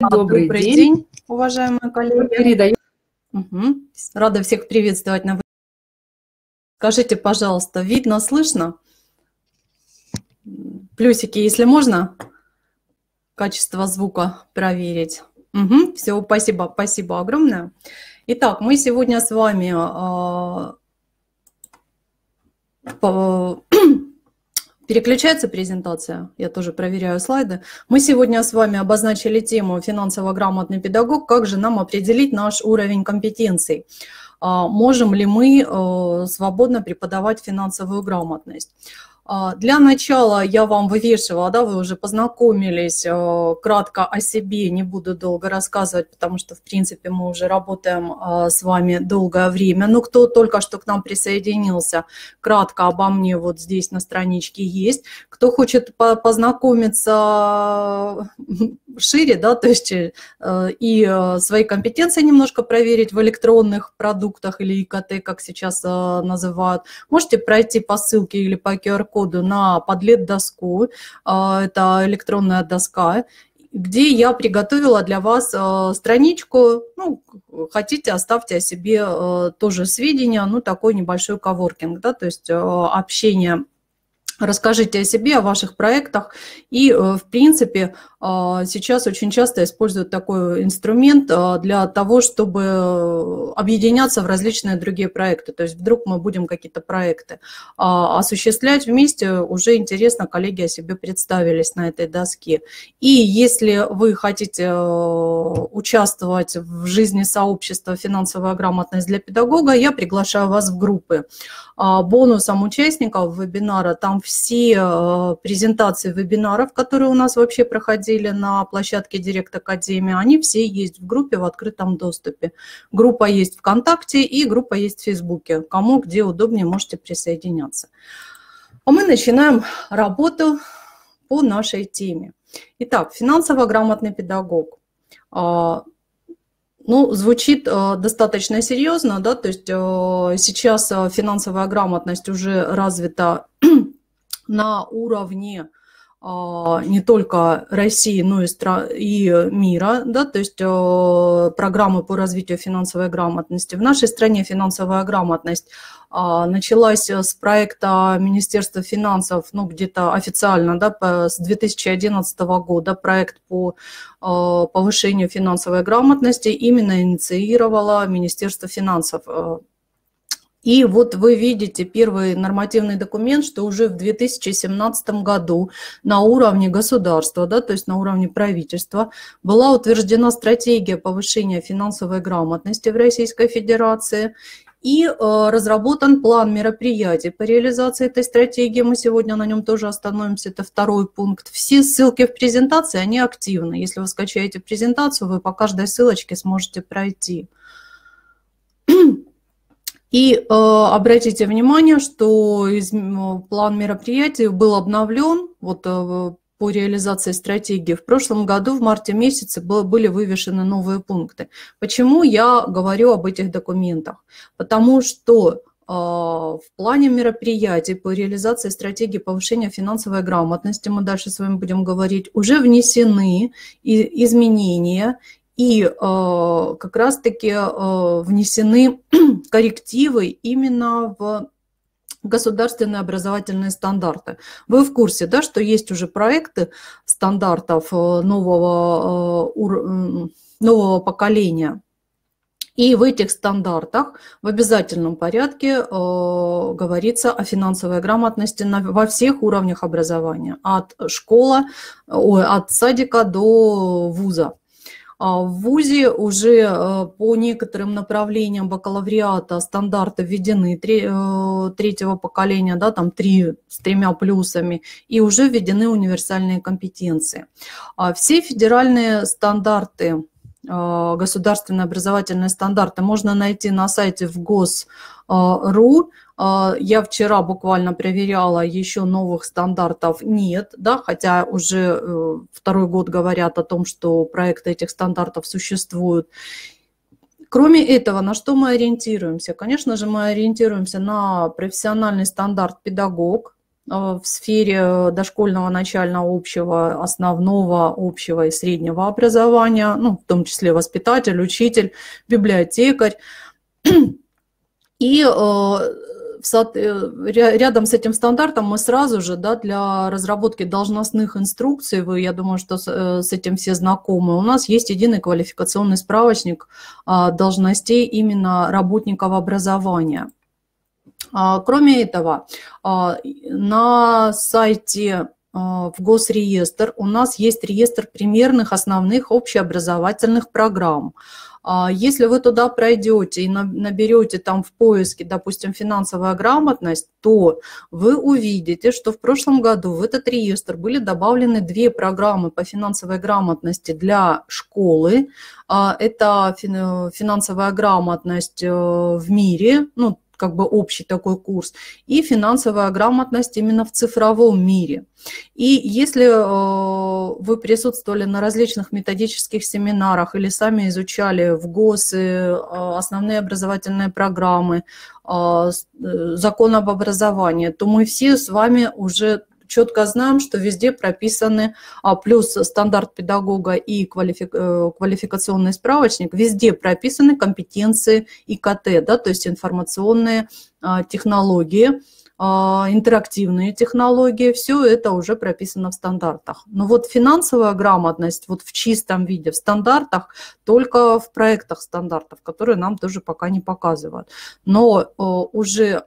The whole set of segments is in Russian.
Добрый, Добрый день. день, уважаемые коллеги. Передаю. Угу. Рада всех приветствовать на Скажите, пожалуйста, видно, слышно? Плюсики, если можно, качество звука проверить. Угу. Все, спасибо, спасибо огромное. Итак, мы сегодня с вами э, по, Переключается презентация, я тоже проверяю слайды. Мы сегодня с вами обозначили тему «Финансово-грамотный педагог. Как же нам определить наш уровень компетенций?» а, Можем ли мы э, свободно преподавать финансовую грамотность? А, для начала я вам вывешивала, да, вы уже познакомились, э, кратко о себе, не буду долго рассказывать, потому что, в принципе, мы уже работаем э, с вами долгое время. Но кто только что к нам присоединился, кратко обо мне вот здесь на страничке есть. Кто хочет познакомиться шире, да, то есть э, и свои компетенции немножко проверить в электронных продуктах или ИКТ, как сейчас называют, можете пройти по ссылке или по QR-коду коду на подлет доску, а, это электронная доска, где я приготовила для вас а, страничку, ну, хотите, оставьте о себе а, тоже сведения, ну, такой небольшой коворкинг, да, то есть общение Расскажите о себе, о ваших проектах. И, э, в принципе, а, сейчас очень часто используют такой инструмент а, для того, чтобы объединяться в различные другие проекты. То есть вдруг мы будем какие-то проекты а, осуществлять вместе, уже интересно, коллеги о себе представились на этой доске. И если вы хотите участвовать в жизни сообщества «Финансовая грамотность для педагога», я приглашаю вас в группы. Бонусом участников вебинара там все презентации вебинаров, которые у нас вообще проходили, на площадке Директ Академии, они все есть в группе в открытом доступе. Группа есть ВКонтакте и группа есть в Фейсбуке. Кому где удобнее, можете присоединяться. А мы начинаем работу по нашей теме. Итак, финансово грамотный педагог. А, ну, звучит а, достаточно серьезно, да, то есть а, сейчас финансовая грамотность уже развита на уровне а, не только России, но и, стра и мира, да, то есть а, программы по развитию финансовой грамотности. В нашей стране финансовая грамотность а, началась с проекта Министерства финансов, ну, где-то официально, да, с 2011 года проект по повышению финансовой грамотности именно инициировало Министерство финансов и вот вы видите первый нормативный документ, что уже в 2017 году на уровне государства, да, то есть на уровне правительства, была утверждена стратегия повышения финансовой грамотности в Российской Федерации и э, разработан план мероприятий по реализации этой стратегии. Мы сегодня на нем тоже остановимся, это второй пункт. Все ссылки в презентации, они активны. Если вы скачаете презентацию, вы по каждой ссылочке сможете пройти. И э, обратите внимание, что из, план мероприятий был обновлен вот, э, по реализации стратегии. В прошлом году, в марте месяце, было, были вывешены новые пункты. Почему я говорю об этих документах? Потому что э, в плане мероприятий по реализации стратегии повышения финансовой грамотности, мы дальше с вами будем говорить, уже внесены изменения и э, как раз-таки э, внесены коррективы именно в государственные образовательные стандарты. Вы в курсе, да, что есть уже проекты стандартов э, нового, нового поколения, и в этих стандартах в обязательном порядке э, говорится о финансовой грамотности на, во всех уровнях образования, от школы, ой, от садика до вуза. А в ВУЗе уже э, по некоторым направлениям бакалавриата стандарты введены э, третьего поколения, да, там три с тремя плюсами, и уже введены универсальные компетенции. А все федеральные стандарты э, государственные образовательные стандарты можно найти на сайте в ГОС.ру. А, я вчера буквально проверяла, еще новых стандартов нет, да, хотя уже э, второй год говорят о том, что проекты этих стандартов существуют. Кроме этого, на что мы ориентируемся? Конечно же, мы ориентируемся на профессиональный стандарт педагог, в сфере дошкольного, начального, общего, основного, общего и среднего образования, ну, в том числе воспитатель, учитель, библиотекарь. И рядом с этим стандартом мы сразу же да, для разработки должностных инструкций, вы, я думаю, что с этим все знакомы, у нас есть единый квалификационный справочник должностей именно работников образования. А, кроме этого, а, на сайте а, в Госреестр у нас есть реестр примерных основных общеобразовательных программ. Если вы туда пройдете и наберете там в поиске, допустим, финансовая грамотность, то вы увидите, что в прошлом году в этот реестр были добавлены две программы по финансовой грамотности для школы. Это финансовая грамотность э, в мире, ну, как бы общий такой курс, и финансовая грамотность именно в цифровом мире. И если э, вы присутствовали на различных методических семинарах или сами изучали в ГОСы э, основные образовательные программы, э, закон об образовании, то мы все с вами уже четко знаем, что везде прописаны, а, плюс стандарт педагога и квалифик, э, квалификационный справочник, везде прописаны компетенции ИКТ, да, то есть информационные а, технологии, а, интерактивные технологии, все это уже прописано в стандартах. Но вот финансовая грамотность вот в чистом виде, в стандартах, только в проектах стандартов, которые нам тоже пока не показывают. Но э, уже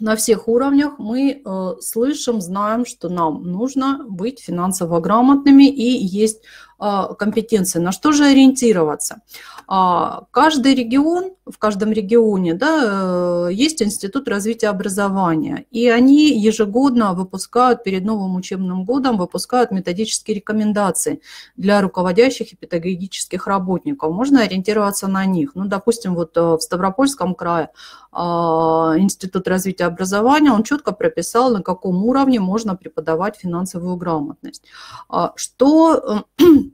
на всех уровнях мы э, слышим, знаем, что нам нужно быть финансово грамотными и есть компетенции. На что же ориентироваться? А, каждый регион, в каждом регионе да, э, есть Институт развития образования, и они ежегодно выпускают, перед новым учебным годом, выпускают методические рекомендации для руководящих и педагогических работников. Можно ориентироваться на них. Ну, допустим, вот э, в Ставропольском крае а, Институт развития образования, он четко прописал, на каком уровне можно преподавать финансовую грамотность. А, что э,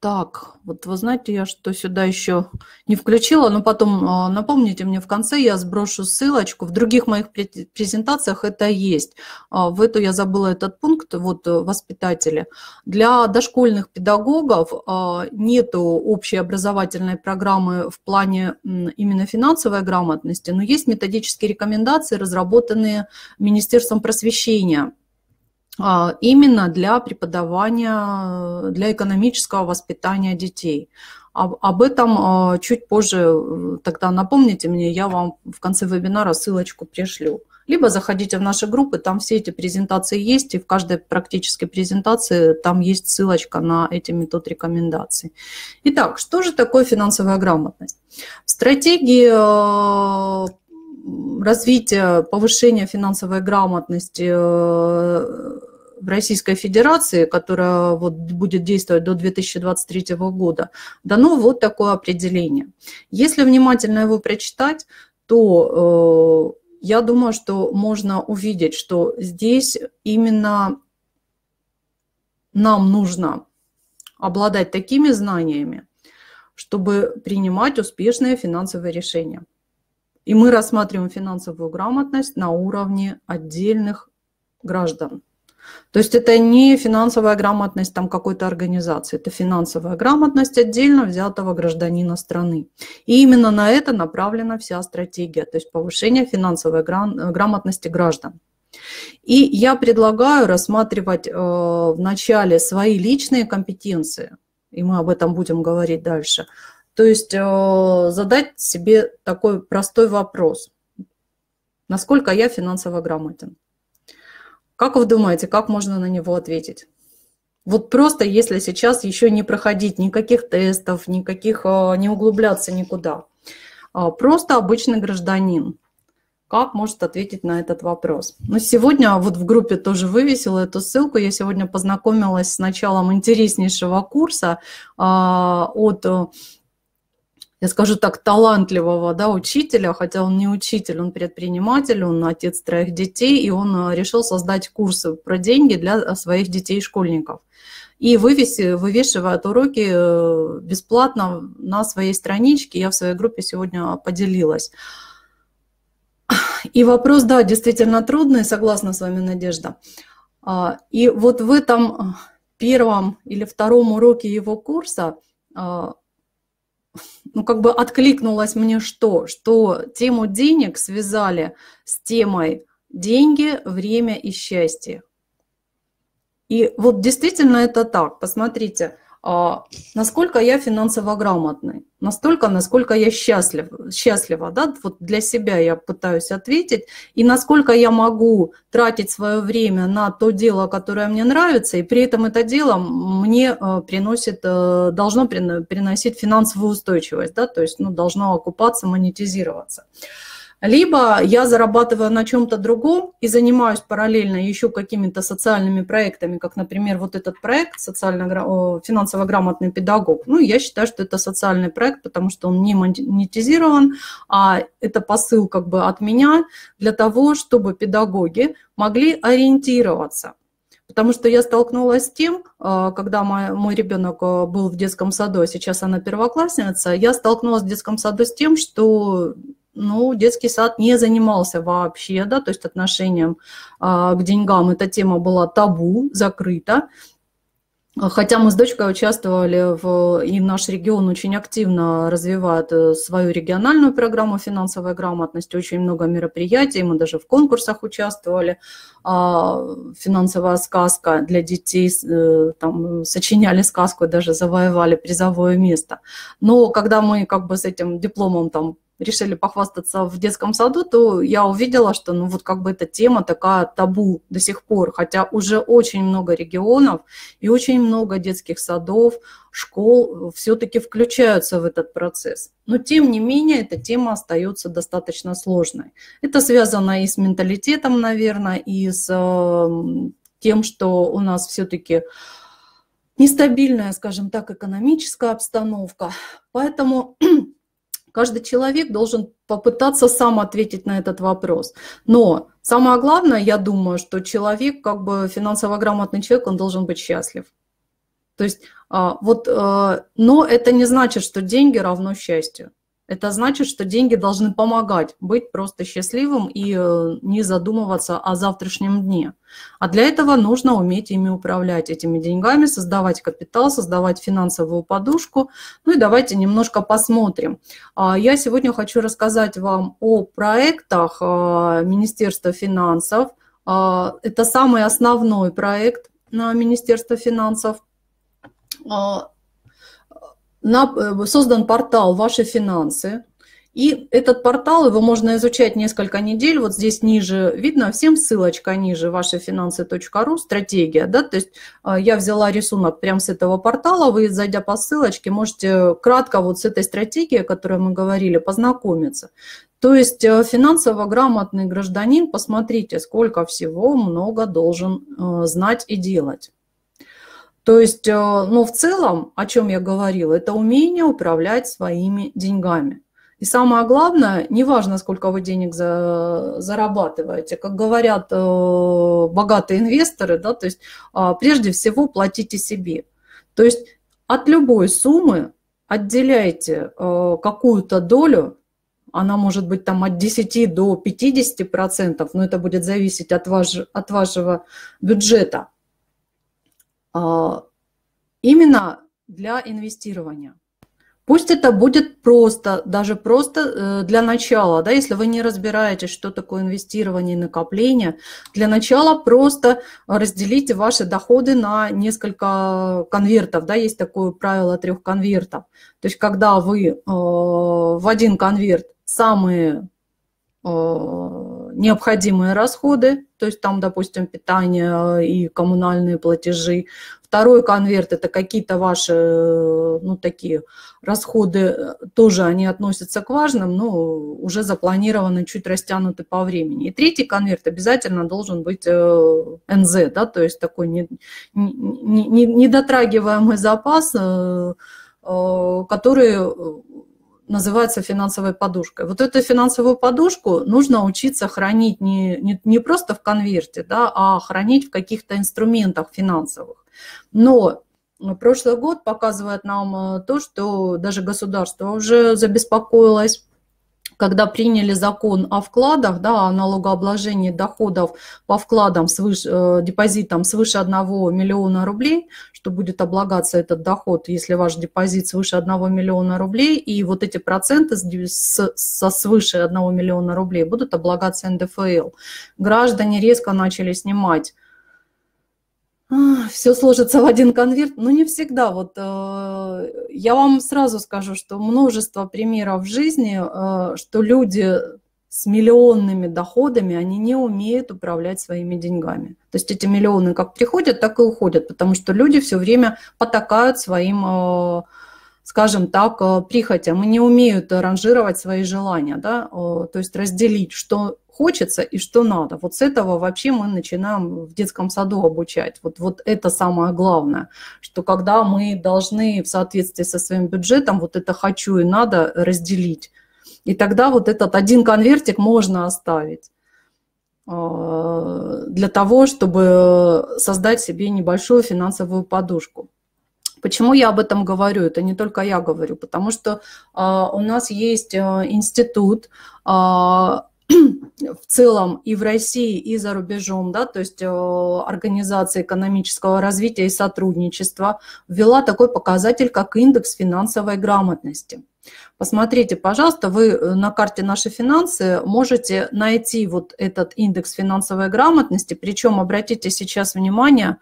так, вот вы знаете, я что сюда еще не включила, но потом а, напомните мне в конце, я сброшу ссылочку. В других моих презентациях это есть. А, в эту я забыла этот пункт, вот э, воспитатели. Для дошкольных педагогов а, нету общей образовательной программы в плане именно финансовой грамотности, но есть методические рекомендации, разработанные Министерством просвещения именно для преподавания, для экономического воспитания детей. Об этом а, чуть позже, э, тогда напомните мне, я вам в конце вебинара ссылочку пришлю. Либо заходите в наши группы, там все эти презентации есть, и в каждой практической презентации там есть ссылочка на эти метод рекомендаций. Итак, что же такое финансовая грамотность? В стратегии э, развития, повышения финансовой грамотности э, в Российской Федерации, которая вот будет действовать до 2023 года, дано вот такое определение. Если внимательно его прочитать, то э, я думаю, что можно увидеть, что здесь именно нам нужно обладать такими знаниями, чтобы принимать успешные финансовые решения. И мы рассматриваем финансовую грамотность на уровне отдельных граждан. То есть это не финансовая грамотность там какой-то организации, это финансовая грамотность отдельно взятого гражданина страны. И именно на это направлена вся стратегия, то есть повышение финансовой грамотности граждан. И я предлагаю рассматривать э, вначале свои личные компетенции, и мы об этом будем говорить дальше. То есть э, задать себе такой простой вопрос. Насколько я финансово грамотен? Как вы думаете, как можно на него ответить? Вот просто если сейчас еще не проходить никаких тестов, никаких, а, не углубляться никуда. А, просто обычный гражданин. Как может ответить на этот вопрос? Ну, сегодня вот в группе тоже вывесила эту ссылку. Я сегодня познакомилась с началом интереснейшего курса а, от я скажу так, талантливого да, учителя, хотя он не учитель, он предприниматель, он отец троих детей, и он э, решил создать курсы про деньги для э, своих детей и школьников. И вывеси, вывешивает уроки э, бесплатно на своей страничке. Я в своей группе сегодня поделилась. И вопрос, да, действительно трудный, согласна с вами, Надежда. А, и вот в этом первом или втором уроке его курса а, ну, как бы откликнулось мне что? Что тему денег связали с темой деньги, время и счастье. И вот действительно это так. Посмотрите, насколько я финансово грамотный, настолько, насколько я счастлив, счастлива, да, вот для себя я пытаюсь ответить, и насколько я могу тратить свое время на то дело, которое мне нравится, и при этом это дело мне э, приносит, э, должно приносить финансовую устойчивость, да, то есть, ну, должно окупаться, монетизироваться. Либо я зарабатываю на чем-то другом и занимаюсь параллельно еще какими-то социальными проектами, как, например, вот этот проект социально финансово грамотный педагог. Ну, я считаю, что это социальный проект, потому что он не монетизирован, а это посыл как бы от меня для того, чтобы педагоги могли ориентироваться. Потому что я столкнулась с тем, а, когда мой, мой ребенок а, был в детском саду, а сейчас она первоклассница, я столкнулась в детском саду с тем, что ну, детский сад не занимался вообще, да, то есть отношением а, к деньгам. Эта тема была табу, закрыта. Хотя мы с дочкой участвовали, в, и наш регион очень активно развивает э, свою региональную программу финансовой грамотности, очень много мероприятий, мы даже в конкурсах участвовали. А, финансовая сказка для детей, э, там, сочиняли сказку, даже завоевали призовое место. Но когда мы как бы с этим дипломом там решили похвастаться в детском саду, то я увидела, что ну вот как бы эта тема такая табу до сих пор, хотя уже очень много регионов и очень много детских садов, школ все-таки включаются в этот процесс. Но тем не менее эта тема остается достаточно сложной. Это связано и с менталитетом, наверное, и с эм, тем, что у нас все-таки нестабильная, скажем так, экономическая обстановка. Поэтому Каждый человек должен попытаться сам ответить на этот вопрос. Но самое главное, я думаю, что человек, как бы финансово грамотный человек, он должен быть счастлив. То есть а, вот, э, но это не значит, что деньги равно счастью. Это значит, что деньги должны помогать быть просто счастливым и э, не задумываться о завтрашнем дне. А для этого нужно уметь ими управлять, этими деньгами, создавать капитал, создавать финансовую подушку. Ну и давайте немножко посмотрим. А, я сегодня хочу рассказать вам о проектах а, Министерства финансов. А, это самый основной проект на Министерство финансов на, э, создан портал «Ваши финансы». И этот портал, его можно изучать несколько недель. Вот здесь ниже видно, всем ссылочка ниже, вашефинансы.ру, стратегия. Да? То есть э, я взяла рисунок прямо с этого портала, вы, зайдя по ссылочке, можете кратко вот с этой стратегией, о которой мы говорили, познакомиться. То есть э, финансово грамотный гражданин, посмотрите, сколько всего много должен знать и делать. То есть, э, ну, в целом, о чем я говорила, это умение управлять своими деньгами. И самое главное, неважно, сколько вы денег за, зарабатываете, как говорят э, богатые инвесторы, да, то есть э, прежде всего платите себе. То есть от любой суммы отделяйте э, какую-то долю, она может быть там от 10 до 50 процентов, но это будет зависеть от, ваш, от вашего бюджета – именно для инвестирования. Пусть это будет просто, даже просто э, для начала, да, если вы не разбираетесь, что такое инвестирование и накопление, для начала просто разделите ваши доходы на несколько конвертов, да, есть такое правило трех конвертов. То есть когда вы э, в один конверт самые э, необходимые расходы, то есть там, допустим, питание и коммунальные платежи. Второй конверт – это какие-то ваши, ну, такие расходы, тоже они относятся к важным, но уже запланированы, чуть растянуты по времени. И третий конверт обязательно должен быть э, НЗ, да, то есть такой недотрагиваемый запас, э, э, который называется финансовой подушкой. Вот эту финансовую подушку нужно учиться хранить не, не, не просто в конверте, да, а хранить в каких-то инструментах финансовых. Но прошлый год показывает нам э, то, что даже государство уже забеспокоилось когда приняли закон о вкладах, да, о налогообложении доходов по вкладам свыше, э, депозитам свыше 1 миллиона рублей, что будет облагаться этот доход, если ваш депозит свыше 1 миллиона рублей, и вот эти проценты с, со свыше 1 миллиона рублей будут облагаться НДФЛ. Граждане резко начали снимать все сложится в один конверт, но не всегда. Вот э, я вам сразу скажу, что множество примеров в жизни, э, что люди с миллионными доходами, они не умеют управлять своими деньгами. То есть эти миллионы как приходят, так и уходят, потому что люди все время потакают своим, э, скажем так, прихотям и не умеют ранжировать свои желания, да? то есть разделить, что хочется и что надо. Вот с этого вообще мы начинаем в детском саду обучать. Вот, вот это самое главное, что когда мы должны в соответствии со своим бюджетом вот это «хочу» и «надо» разделить. И тогда вот этот один конвертик можно оставить а, для того, чтобы создать себе небольшую финансовую подушку. Почему я об этом говорю? Это не только я говорю, потому что э, у нас есть э, институт э, в целом и в России, и за рубежом, да, то есть э, Организация экономического развития и сотрудничества ввела такой показатель, как индекс финансовой грамотности. Посмотрите, пожалуйста, вы э, на карте «Наши финансы» можете найти вот этот индекс финансовой грамотности, причем обратите сейчас внимание,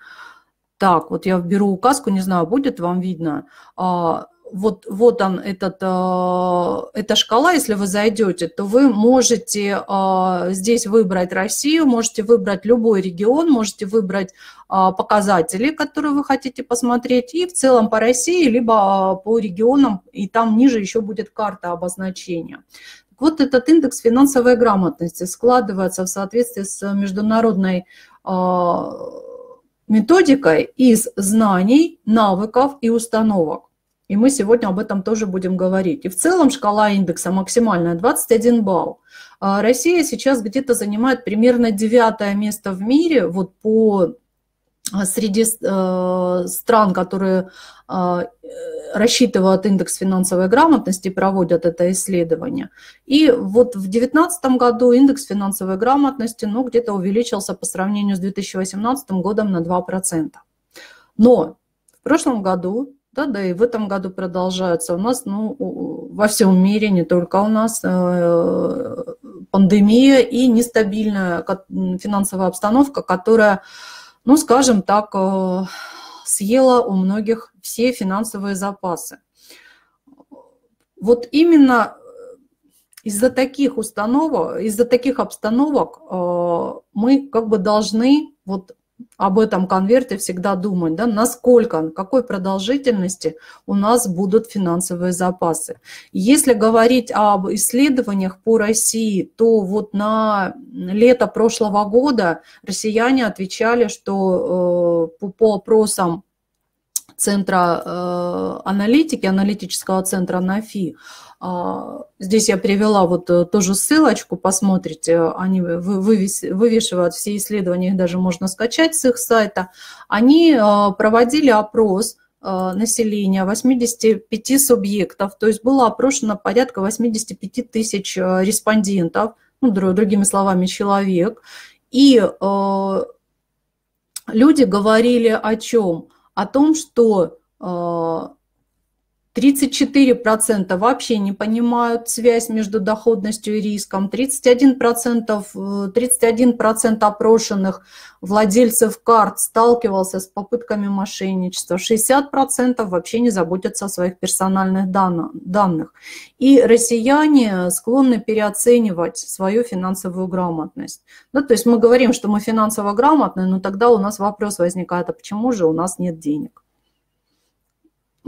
так, вот я вберу указку, не знаю, будет вам видно, а, вот, вот он, этот, э, эта шкала, если вы зайдете, то вы можете э, здесь выбрать Россию, можете выбрать любой регион, можете выбрать э, показатели, которые вы хотите посмотреть, и в целом по России, либо по регионам, и там ниже еще будет карта обозначения. Вот этот индекс финансовой грамотности складывается в соответствии с международной методикой из знаний, навыков и установок. И мы сегодня об этом тоже будем говорить. И в целом шкала индекса максимальная 21 балл. А Россия сейчас где-то занимает примерно девятое место в мире вот по а, среди э, стран, которые э, рассчитывают индекс финансовой грамотности, проводят это исследование. И вот в 2019 году индекс финансовой грамотности ну, где-то увеличился по сравнению с 2018 годом на 2%. Но в прошлом году да, да, и в этом году продолжаются. У нас, ну, во всем мире, не только у нас, э, пандемия и нестабильная финансовая обстановка, которая, ну, скажем так, э, съела у многих все финансовые запасы. Вот именно из-за таких установок, из-за таких обстановок э, мы как бы должны вот об этом конверте всегда думать, да, насколько, какой продолжительности у нас будут финансовые запасы. Если говорить об исследованиях по России, то вот на лето прошлого года россияне отвечали, что э, по, по опросам Центра э, аналитики, аналитического центра НАФИ, а, здесь я привела вот э, тоже ссылочку, посмотрите, они вывешивают все исследования, их даже можно скачать с их сайта. Они э, проводили опрос э, населения 85 субъектов, то есть было опрошено порядка 85 тысяч респондентов, ну, другими словами, человек. И люди говорили о чем? О том, что 34% вообще не понимают связь между доходностью и риском, 31%, 31 э, опрошенных владельцев карт сталкивался с попытками мошенничества, 60% вообще не заботятся о своих персональных данных. И россияне склонны переоценивать свою финансовую грамотность. Ну, то есть мы говорим, что мы финансово грамотны, но тогда у нас вопрос возникает, а почему же у нас нет денег?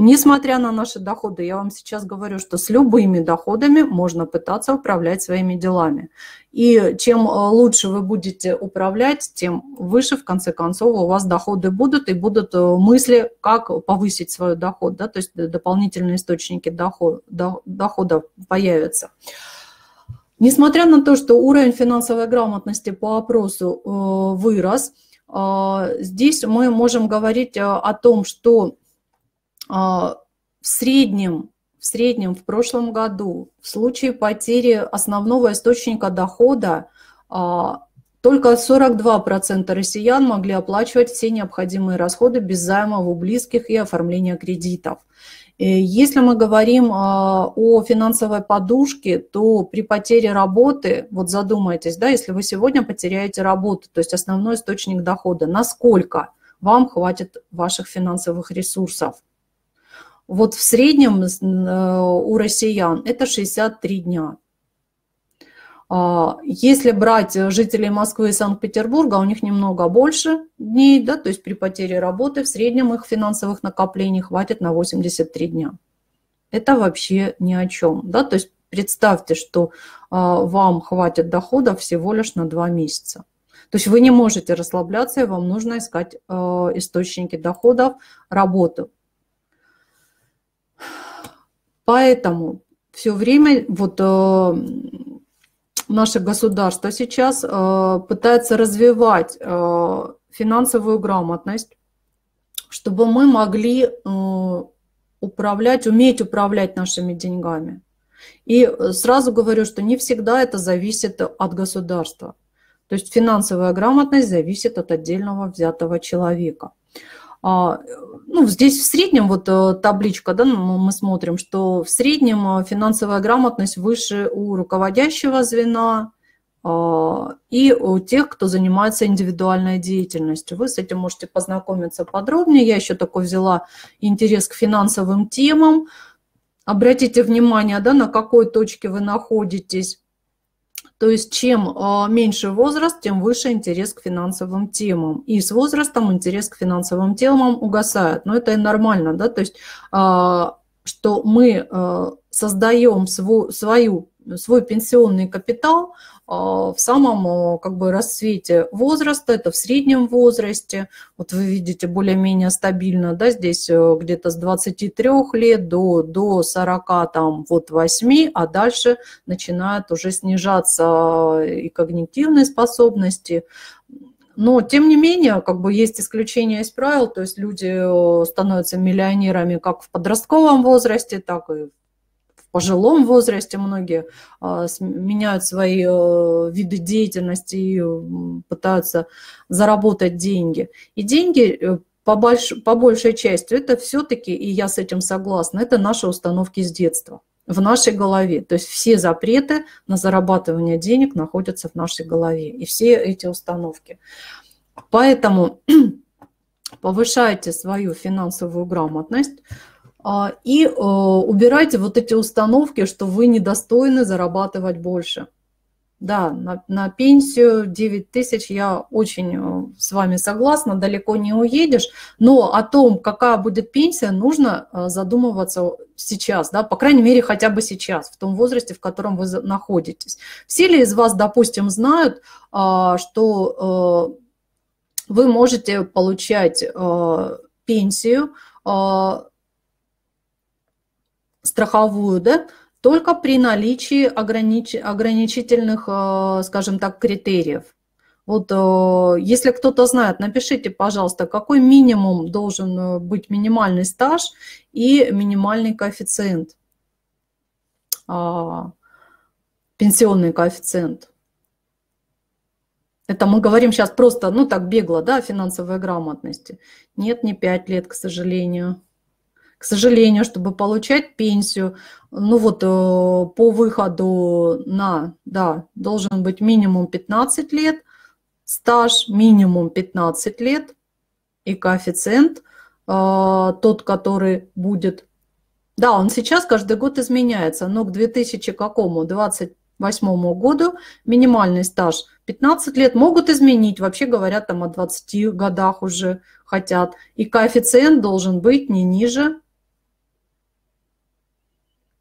Несмотря на наши доходы, я вам сейчас говорю, что с любыми доходами можно пытаться управлять своими делами. И чем э, лучше вы будете управлять, тем выше, в конце концов, у вас доходы будут, и будут э, мысли, как повысить свой доход, да, то есть дополнительные источники доход, дохода появятся. Несмотря на то, что уровень финансовой грамотности по опросу э, вырос, здесь мы можем говорить о том, что в среднем в среднем в прошлом году в случае потери основного источника дохода а, только 42% россиян могли оплачивать все необходимые расходы без займов у близких и оформления кредитов. Если мы говорим а, о финансовой подушке, то при потере работы, вот задумайтесь, да, если вы сегодня потеряете работу, то есть основной источник дохода, насколько вам хватит ваших финансовых ресурсов? Вот в среднем э, у россиян это 63 дня. А, если брать жителей Москвы и Санкт-Петербурга, у них немного больше дней, да, то есть при потере работы в среднем их финансовых накоплений хватит на 83 дня. Это вообще ни о чем. Да? То есть представьте, что а, вам хватит дохода всего лишь на 2 месяца. То есть вы не можете расслабляться, и вам нужно искать а, источники доходов, работу. Поэтому все время вот наше государство сейчас э, пытается развивать э, финансовую грамотность, чтобы мы могли э, управлять, уметь управлять нашими деньгами. И сразу говорю, что не всегда это зависит от государства. То есть финансовая грамотность зависит от отдельного взятого человека. А, ну, здесь в среднем вот э, табличка, да, мы смотрим, что в среднем э, финансовая грамотность выше у руководящего звена а, и у тех, кто занимается индивидуальной деятельностью. Вы с этим можете познакомиться подробнее. Я еще такой взяла интерес к финансовым темам. Обратите внимание, да, на какой точке вы находитесь. То есть чем а, меньше возраст, тем выше интерес к финансовым темам. И с возрастом интерес к финансовым темам угасает. Но это и нормально, да, то есть а, что мы а, создаем свою, свою свой пенсионный капитал в самом а, как бы расцвете возраста, это в среднем возрасте. Вот вы видите более-менее стабильно, да, здесь э, где-то с 23 лет до, до 40, там, вот 8, а дальше начинают уже снижаться и когнитивные способности, но, тем не менее, как бы есть исключения из правил, то есть люди становятся миллионерами как в подростковом возрасте, так и пожилом возрасте многие а, меняют свои э, виды деятельности и пытаются заработать деньги. И деньги э, по, больш, по большей части это все-таки, и я с этим согласна, это наши установки с детства в нашей голове. То есть все запреты на зарабатывание денег находятся в нашей голове. И все эти установки. Поэтому повышайте свою финансовую грамотность, и э, убирайте вот эти установки, что вы недостойны зарабатывать больше. Да, на, на пенсию 9 тысяч я очень э, с вами согласна, далеко не уедешь, но о том, какая будет пенсия, нужно э, задумываться сейчас, да, по крайней мере, хотя бы сейчас, в том возрасте, в котором вы находитесь. Все ли из вас, допустим, знают, а, что вы можете получать пенсию а, страховую, да, только при наличии огранич... ограничительных, э, скажем так, критериев. Вот э, если кто-то знает, напишите, пожалуйста, какой минимум должен э, быть минимальный стаж и минимальный коэффициент, а, пенсионный коэффициент. Это мы говорим сейчас просто, ну так бегло, да, о финансовой грамотности. Нет, не 5 лет, к сожалению к сожалению, чтобы получать пенсию, ну вот э, по выходу на, да, должен быть минимум 15 лет, стаж минимум 15 лет и коэффициент э, тот, который будет. Да, он сейчас каждый год изменяется, но к 2000 какому? 28 году минимальный стаж 15 лет могут изменить, вообще говорят там о 20 годах уже хотят. И коэффициент должен быть не ниже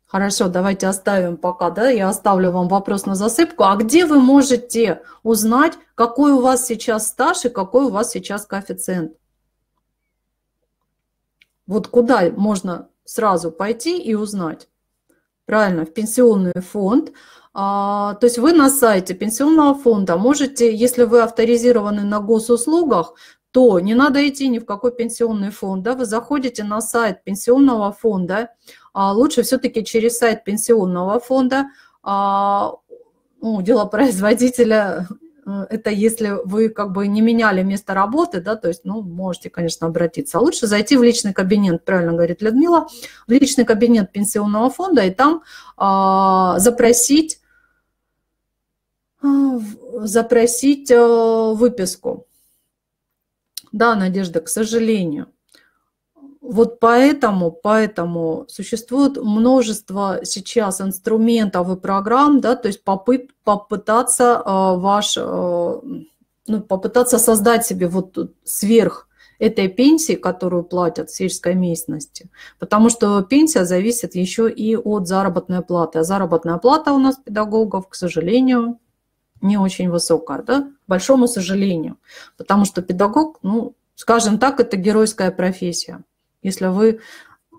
Хорошо, давайте оставим пока, да, я оставлю вам вопрос на засыпку. А где вы можете узнать, какой у вас сейчас стаж и какой у вас сейчас коэффициент? Вот куда можно сразу пойти и узнать? Правильно, в пенсионный фонд. А, то есть вы на сайте пенсионного фонда можете, если вы авторизированы на госуслугах, то не надо идти ни в какой пенсионный фонд. Да? Вы заходите на сайт пенсионного фонда, лучше все-таки через сайт пенсионного фонда, а, ну, делопроизводителя Э, это если вы как бы не меняли место работы, да, то есть, ну, можете, конечно, обратиться. А лучше зайти в личный кабинет, правильно говорит Людмила, в личный кабинет пенсионного фонда и там а, запросить, а, запросить а, выписку. Да, Надежда, к сожалению. Вот поэтому, поэтому существует множество сейчас инструментов и программ, да, то есть попыт, попытаться э, ваш, э, ну, попытаться создать себе вот сверх этой пенсии, которую платят в сельской местности, потому что пенсия зависит еще и от заработной платы, а заработная плата у нас педагогов, к сожалению, не очень высокая, да, к большому сожалению, потому что педагог, ну, скажем так, это геройская профессия. Если вы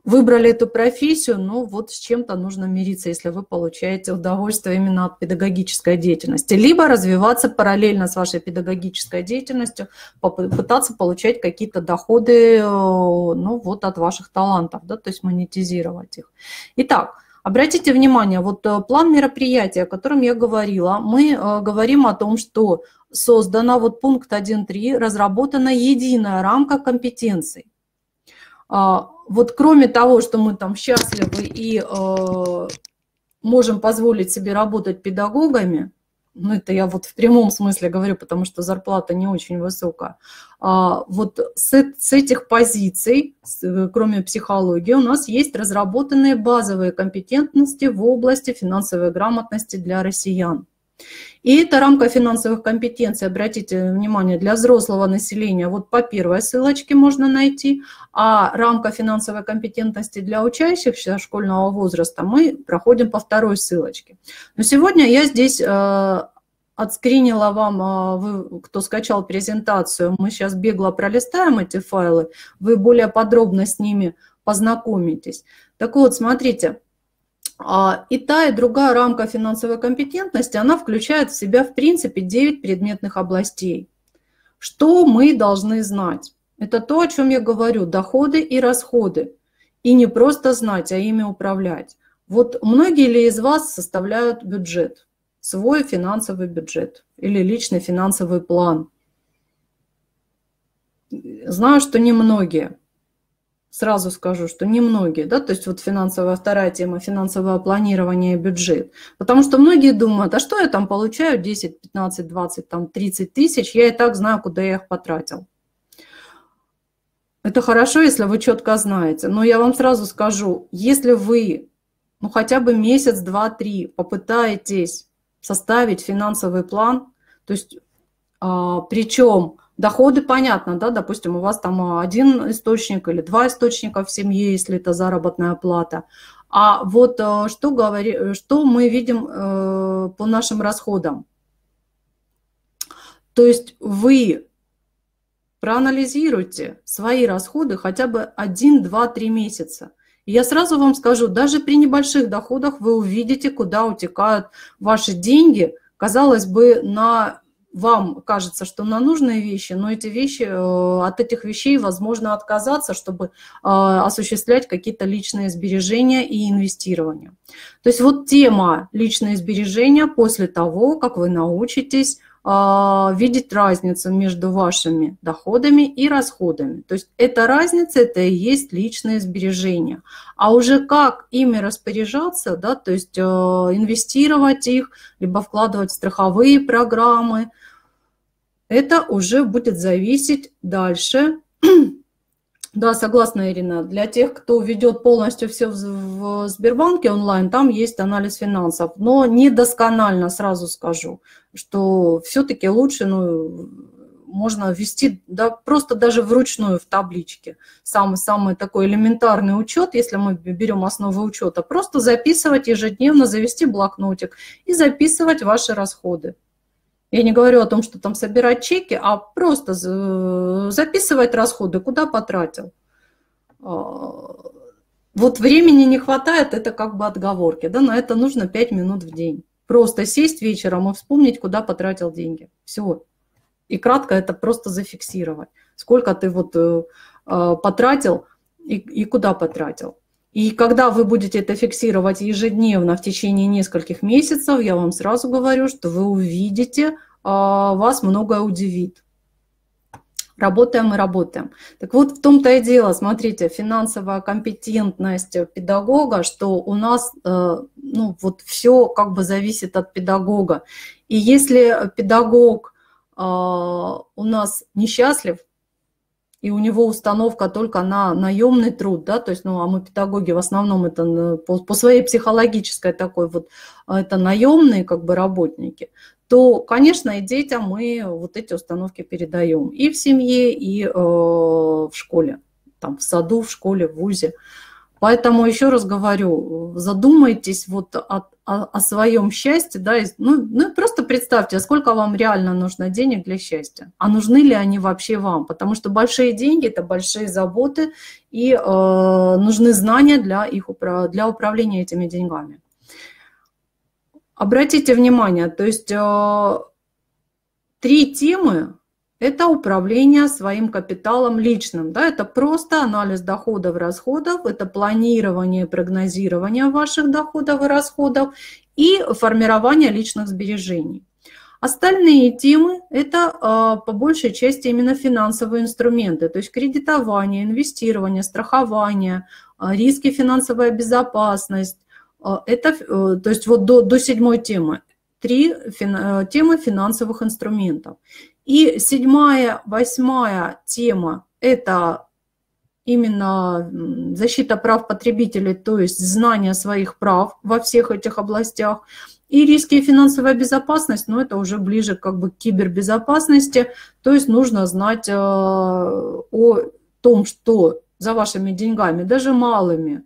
выбрали эту профессию, ну вот с чем-то нужно мириться, если вы получаете удовольствие именно от педагогической деятельности. Либо развиваться параллельно с вашей педагогической деятельностью, попытаться получать какие-то доходы э, ну, вот от ваших талантов, да, то есть монетизировать их. Итак, Обратите внимание, вот э, план мероприятия, о котором я говорила, мы э, говорим о том, что создана, вот пункт 1.3, разработана единая рамка компетенций. А, вот кроме того, что мы там счастливы и э, можем позволить себе работать педагогами, ну это я вот в прямом смысле говорю, потому что зарплата не очень высокая, а, вот с, с этих позиций, кроме психологии, у нас есть разработанные базовые компетентности в области финансовой грамотности для россиян. И это рамка финансовых компетенций, обратите внимание, для взрослого населения. Вот по первой ссылочке можно найти, а рамка финансовой компетентности для учащихся школьного возраста мы проходим по второй ссылочке. Но сегодня я здесь э, отскринила вам, э, вы, кто скачал презентацию, мы сейчас бегло пролистаем эти файлы, вы более подробно с ними познакомитесь. Так вот, смотрите, и та, и другая рамка финансовой компетентности, она включает в себя, в принципе, 9 предметных областей. Что мы должны знать? Это то, о чем я говорю, доходы и расходы. И не просто знать, а ими управлять. Вот многие ли из вас составляют бюджет, свой финансовый бюджет или личный финансовый план? Знаю, что немногие сразу скажу, что немногие, да, то есть вот финансовая вторая тема, финансовое планирование и бюджет. Потому что многие думают, а что я там получаю 10, 15, 20, там 30 тысяч, я и так знаю, куда я их потратил. Это хорошо, если вы четко знаете, но я вам сразу скажу, если вы ну хотя бы месяц, два, три попытаетесь составить финансовый план, то есть а, причем Доходы, понятно, да, допустим, у вас там один источник или два источника в семье, если это заработная плата. А вот э, что, говори, что мы видим э, по нашим расходам? То есть вы проанализируйте свои расходы хотя бы 1, 2, 3 месяца. И я сразу вам скажу, даже при небольших доходах вы увидите, куда утекают ваши деньги, казалось бы, на вам кажется, что на нужные вещи, но эти вещи, э, от этих вещей возможно отказаться, чтобы э, осуществлять какие-то личные сбережения и инвестирования. То есть вот тема личные сбережения после того, как вы научитесь видеть разницу между вашими доходами и расходами. То есть эта разница, это и есть личные сбережения. А уже как ими распоряжаться, да, то есть э, инвестировать их, либо вкладывать в страховые программы, это уже будет зависеть дальше да, согласна, Ирина. Для тех, кто ведет полностью все в Сбербанке онлайн, там есть анализ финансов. Но недосконально, сразу скажу, что все-таки лучше ну, можно ввести да, просто даже вручную в табличке. Самый-самый такой элементарный учет, если мы берем основы учета, просто записывать ежедневно, завести блокнотик и записывать ваши расходы. Я не говорю о том, что там собирать чеки, а просто записывать расходы, куда потратил. А, вот времени не хватает, это как бы отговорки. Да? На это нужно 5 минут в день. Просто сесть вечером и вспомнить, куда потратил деньги. Все. И кратко это просто зафиксировать. Сколько ты вот э, а, потратил и, и куда потратил. И когда вы будете это фиксировать ежедневно в течение нескольких месяцев, я вам сразу говорю, что вы увидите, а, вас многое удивит. Работаем и работаем. Так вот, в том-то и дело, смотрите, финансовая компетентность педагога, что у нас э, ну, вот все как бы зависит от педагога. И если педагог э, у нас несчастлив, и у него установка только на наемный труд, да, то есть, ну, а мы педагоги в основном это по, по своей психологической такой вот, а, это наемные как бы работники, то, конечно, и детям мы вот эти установки передаем и в семье, и э, в школе, там, в саду, в школе, в ВУЗе. Поэтому еще раз говорю, задумайтесь вот о, о, о своем счастье, да, ну, ну просто представьте, а сколько вам реально нужно денег для счастья, а нужны ли они вообще вам, потому что большие деньги – это большие заботы, и э, нужны знания для, их, для управления этими деньгами. Обратите внимание, то есть э, три темы это управление своим капиталом личным. Да? Это просто анализ доходов и расходов, это планирование и прогнозирование ваших доходов и расходов и формирование личных сбережений. Остальные темы – это а, по большей части именно финансовые инструменты, то есть кредитование, инвестирование, страхование, а, риски, финансовая безопасность. А, это, э, то есть вот до, до седьмой темы три э, темы финансовых инструментов. И седьмая, восьмая тема – это именно защита прав потребителей, то есть знание своих прав во всех этих областях. И риски и финансовая безопасность, но это уже ближе как бы к кибербезопасности, то есть нужно знать э, о том, что за вашими деньгами, даже малыми,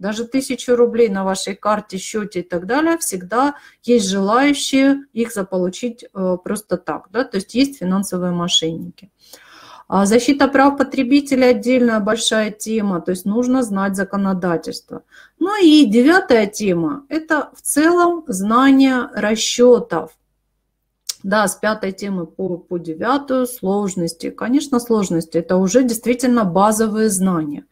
даже тысячу рублей на вашей карте, счете и так далее, всегда есть желающие их заполучить э, просто так. Да? То есть есть финансовые мошенники. А защита прав потребителя – отдельная большая тема, то есть нужно знать законодательство. Ну и девятая тема – это в целом знание расчетов. Да, с пятой темы по, по девятую сложности. Конечно, сложности – это уже действительно базовые знания.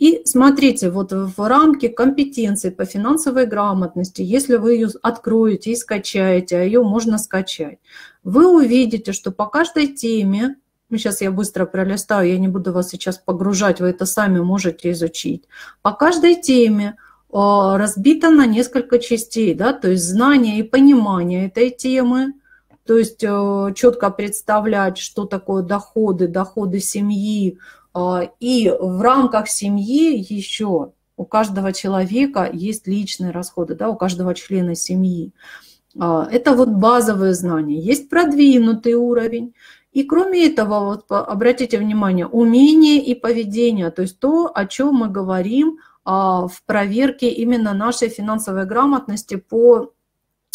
И смотрите, вот в рамке компетенции по финансовой грамотности, если вы ее откроете и скачаете, а ее можно скачать, вы увидите, что по каждой теме, ну, сейчас я быстро пролистаю, я не буду вас сейчас погружать, вы это сами можете изучить, по каждой теме а, разбито на несколько частей, да, то есть знание и понимание этой темы, то есть э, четко представлять, что такое доходы, доходы семьи, и в рамках семьи еще у каждого человека есть личные расходы, да, у каждого члена семьи. А, это вот базовые знания. Есть продвинутый уровень. И кроме этого, вот обратите внимание, умение и поведение, то есть то, о чем мы говорим а, в проверке именно нашей финансовой грамотности по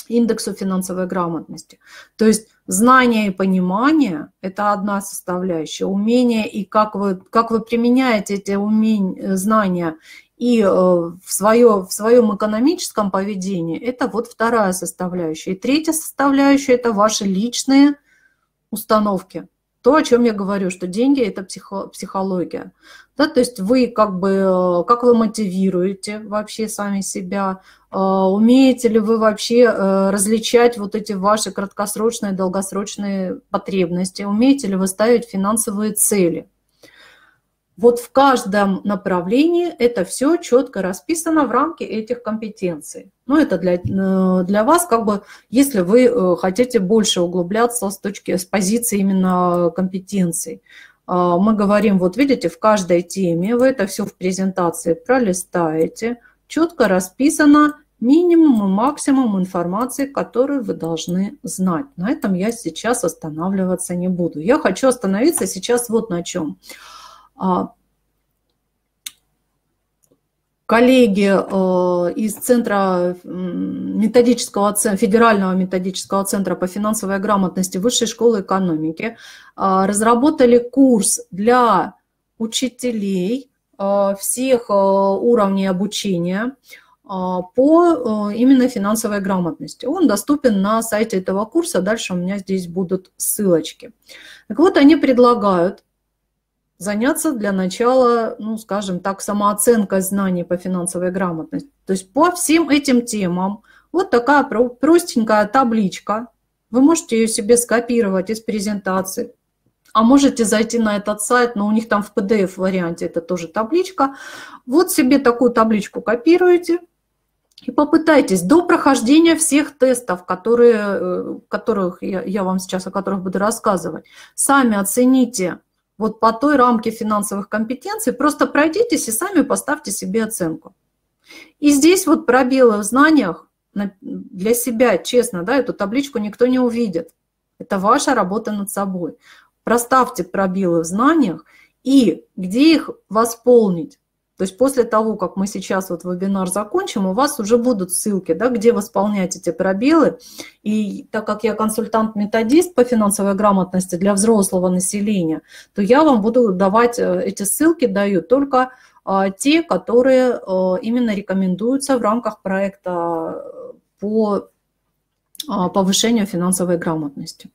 индексу финансовой грамотности. То есть знание и понимание – это одна составляющая, умение и как вы, как вы применяете эти умения, знания и э, в, свое, в своем экономическом поведении – это вот вторая составляющая. И третья составляющая – это ваши личные установки. То, о чем я говорю, что деньги – это психо, психология. Да, то есть вы как бы, э, как вы мотивируете вообще сами себя, умеете ли вы вообще э, различать вот эти ваши краткосрочные, долгосрочные потребности, умеете ли вы ставить финансовые цели. Вот в каждом направлении это все четко расписано в рамке этих компетенций. Ну, это для, для вас, как бы, если вы хотите больше углубляться с точки, с позиции именно компетенций. А, мы говорим, вот видите, в каждой теме, вы это все в презентации пролистаете, четко расписано минимум и максимум информации, которую вы должны знать. На этом я сейчас останавливаться не буду. Я хочу остановиться сейчас вот на чем. А, коллеги э, из Центра методического, Федерального методического центра по финансовой грамотности Высшей школы экономики э, разработали курс для учителей э, всех уровней обучения по именно финансовой грамотности. Он доступен на сайте этого курса, дальше у меня здесь будут ссылочки. Так вот, они предлагают заняться для начала, ну, скажем так, самооценкой знаний по финансовой грамотности. То есть по всем этим темам вот такая простенькая табличка. Вы можете ее себе скопировать из презентации. А можете зайти на этот сайт, но у них там в PDF-варианте это тоже табличка. Вот себе такую табличку копируете и попытайтесь до прохождения всех тестов, которые, э, которых я, я вам сейчас, о которых буду рассказывать, сами оцените вот по той рамке финансовых компетенций, просто пройдитесь и сами поставьте себе оценку. И здесь вот пробелы в знаниях для себя, честно, да, эту табличку никто не увидит. Это ваша работа над собой. Проставьте пробелы в знаниях и где их восполнить. То есть после того, как мы сейчас вот вебинар закончим, у вас уже будут ссылки, да, где восполнять эти пробелы. И так как я консультант-методист по финансовой грамотности для взрослого населения, то я вам буду давать э, эти ссылки, даю только а, те, которые э, именно рекомендуются в рамках проекта по а, повышению финансовой грамотности.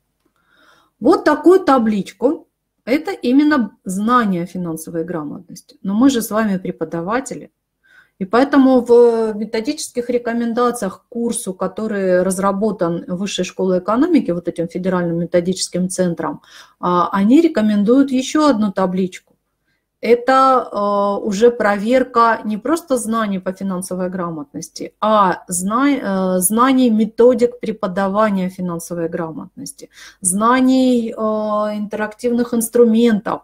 Вот такую табличку это именно знание финансовой грамотности. Но мы же с вами преподаватели. И поэтому в методических рекомендациях к курсу, который разработан Высшей школой экономики, вот этим федеральным методическим центром, а, они рекомендуют еще одну табличку. Это а, уже проверка не просто знаний по финансовой грамотности, а э, знаний методик преподавания финансовой грамотности, знаний а, интерактивных инструментов,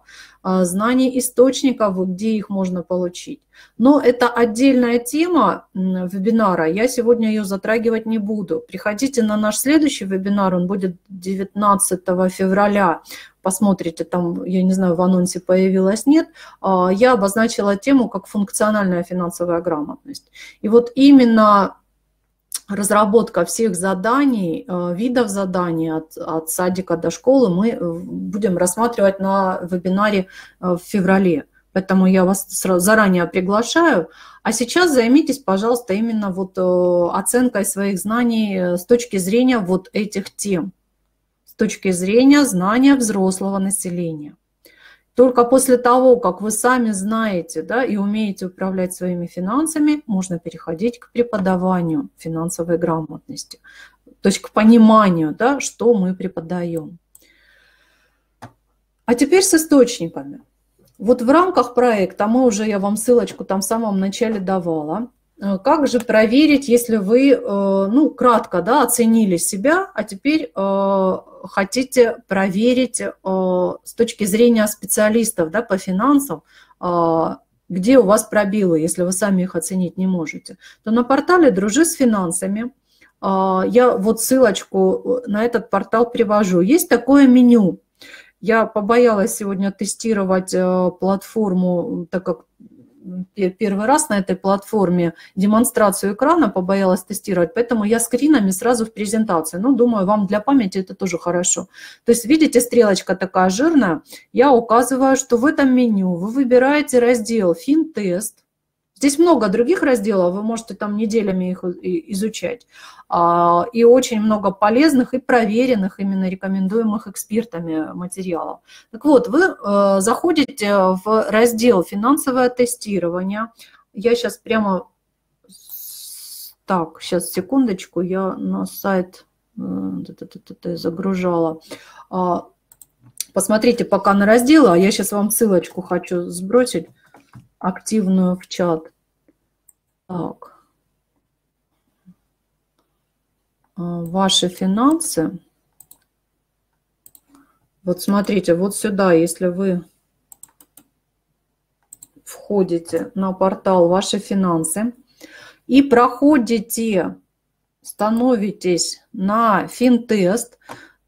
а, знаний источников, где их можно получить. Но это отдельная тема вебинара, я сегодня ее затрагивать не буду. Приходите на наш следующий вебинар, он будет 19 февраля. Посмотрите, там, я не знаю, в анонсе появилось, нет. А, я обозначила тему как функциональная финансовая грамотность. И вот именно разработка всех заданий, э, видов заданий от, от садика до школы мы э, будем рассматривать на вебинаре э, в феврале. Поэтому я вас заранее приглашаю. А сейчас займитесь, пожалуйста, именно вот оценкой своих знаний с точки зрения вот этих тем, с точки зрения знания взрослого населения. Только после того, как вы сами знаете да, и умеете управлять своими финансами, можно переходить к преподаванию финансовой грамотности, то есть к пониманию, да, что мы преподаем. А теперь с источниками. Вот в рамках проекта, мы уже, я вам ссылочку там в самом начале давала, как же проверить, если вы, э, ну, кратко, да, оценили себя, а теперь э, хотите проверить с точки зрения специалистов, да, по финансам, где у вас пробилы, если вы сами их оценить не можете, то на портале «Дружи с финансами» я вот ссылочку на этот портал привожу. Есть такое меню. Я побоялась сегодня тестировать платформу, так как первый раз на этой платформе демонстрацию экрана побоялась тестировать, поэтому я скринами сразу в презентации. Ну, думаю, вам для памяти это тоже хорошо. То есть, видите, стрелочка такая жирная. Я указываю, что в этом меню вы выбираете раздел «Финтест», Здесь много других разделов, вы можете там неделями их изучать. А, и очень много полезных и проверенных, именно рекомендуемых экспертами материалов. Так вот, вы э, заходите в раздел «Финансовое тестирование». Я сейчас прямо... Так, сейчас, секундочку, я на сайт э, загружала. А, посмотрите пока на разделы, а я сейчас вам ссылочку хочу сбросить активную в чат. Так. А, ваши финансы. Вот смотрите, вот сюда, если вы входите на портал «Ваши финансы» и проходите, становитесь на финтест,